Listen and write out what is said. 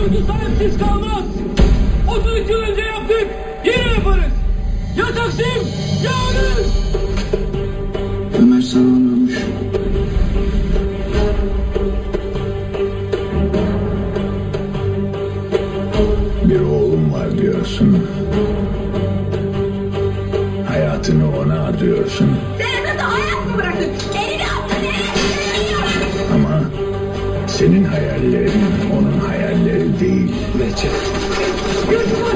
yurdu sahipsiz kalmaz. 33 yıl önce yaptık. Yine yaparız. Ya Taksim ya ölürüz. Ömer sana anlamış. Bir oğlum var diyorsun. Hayatını ona adıyorsun. Sen de hayat mı bırakın? Elini attın, elini Ama senin hayallerin onun hayalleri noite.